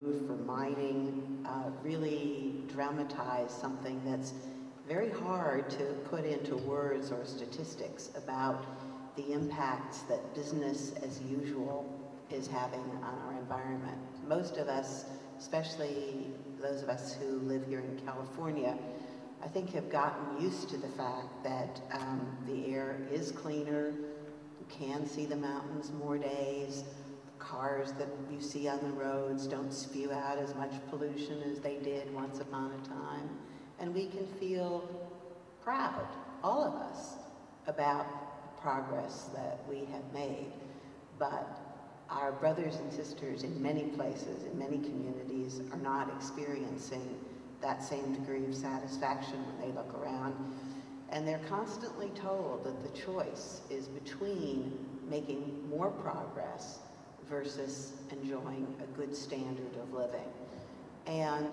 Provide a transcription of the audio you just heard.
for mining uh, really dramatize something that's very hard to put into words or statistics about the impacts that business as usual is having on our environment. Most of us, especially those of us who live here in California, I think have gotten used to the fact that um, the air is cleaner, you can see the mountains more days, that you see on the roads don't spew out as much pollution as they did once upon a time. And we can feel proud, all of us, about the progress that we have made. But our brothers and sisters in many places, in many communities, are not experiencing that same degree of satisfaction when they look around. And they're constantly told that the choice is between making more progress versus enjoying a good standard of living. And